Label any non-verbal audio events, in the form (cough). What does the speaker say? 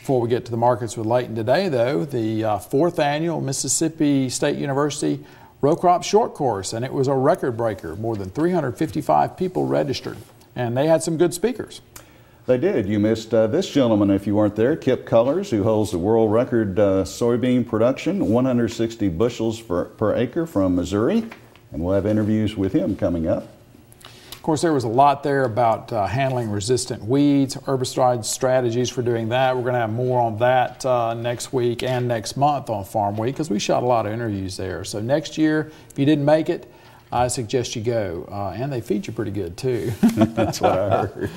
Before we get to the markets with Leighton today, though, the uh, fourth annual Mississippi State University row crop short course, and it was a record breaker. More than 355 people registered, and they had some good speakers. They did. You missed uh, this gentleman if you weren't there, Kip Cullers, who holds the world record uh, soybean production, 160 bushels per, per acre from Missouri. And we'll have interviews with him coming up. Of course, there was a lot there about uh, handling resistant weeds, herbicide strategies for doing that. We're going to have more on that uh, next week and next month on Farm Week because we shot a lot of interviews there. So next year, if you didn't make it, I suggest you go. Uh, and they feed you pretty good too. (laughs) That's what I heard.